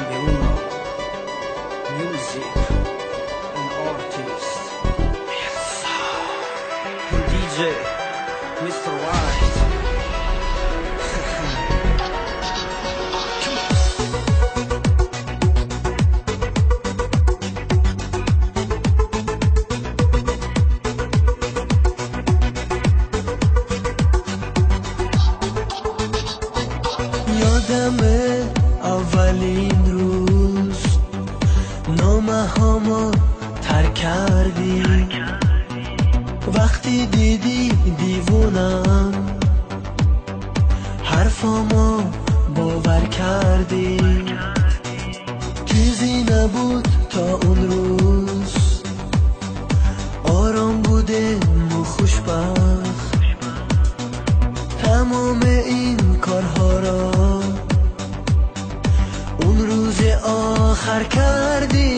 number uno, music and artist. Yes. And DJ, Mr. White. اولین هامو ترک کردی. وقتی دیدی دیوونم حرفامو باور کردی. چیزی نبود تا اون روز. آرام بوده و خوشبخت. تمام این کارها را اون روز آخر کردی.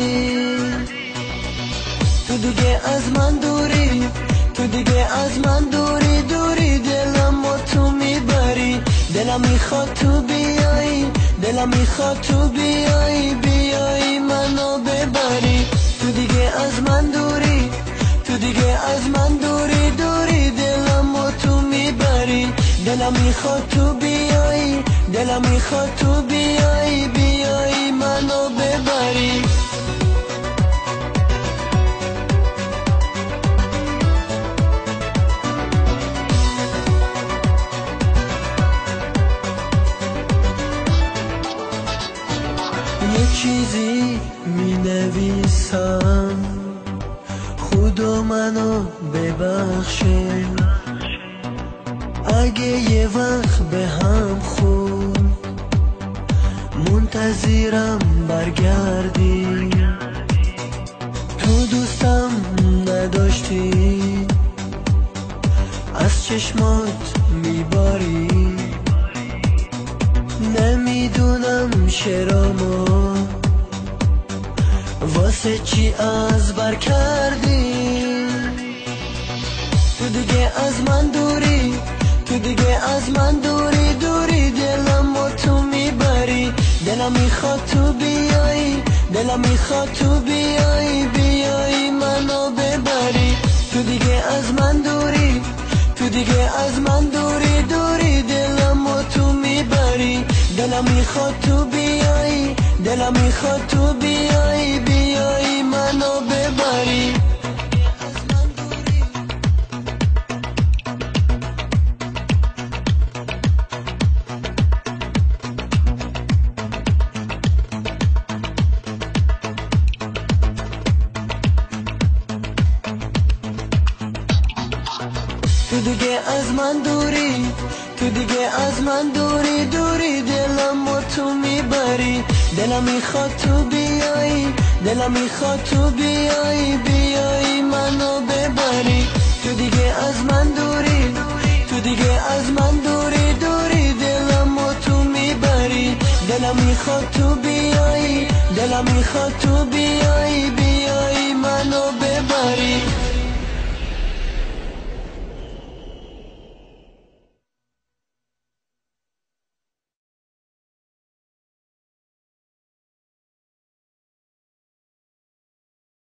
دیگه از من دوری. تو دیگه از من دوری دوری. دلم با تو می‌بری. دلم می‌خواد تو بیایی. دلم می‌خواد تو بیایی. بیایی منو ببری. تو دیگه از من دوری. تو دیگه از من دوری دوری. دلم با تو می‌بری. دلم می‌خواد تو بیایی. دلم می‌خواد تو بیایی. بیایی منو ببری. چیزی می نویسم خدا منو ببخشه اگه یه وقت به هم خون منتظرم برگردی. تو دوستم نداشتی از چشمات میباری. نمی‌دونم چرا واسه چی از بر کردی؟ تو دیگه از من دوری تو دیگه از من دوری دوری دلم با تو می‌بری. دلم می‌خواد تو بیایی دلم می‌خواد تو بیایی بیایی منو ببری. تو دیگه از من دوری تو دیگه از من دوری دوری دلم با تو می‌بری. دلم می‌خواد تو بیایی. دلم می‌خواد تو بیایی بیایی منو ببری. تو دیگه از من دوری تو دیگه از من دوری دلم می‌خواد تو بیایی دلم می‌خواد تو بیایی بیایی منو ببری. تو دیگه از من دوری تو دیگه از من دوری دوری دلم با تو می‌بری. دلم می‌خواد تو بیایی دلم می‌خواد تو بیایی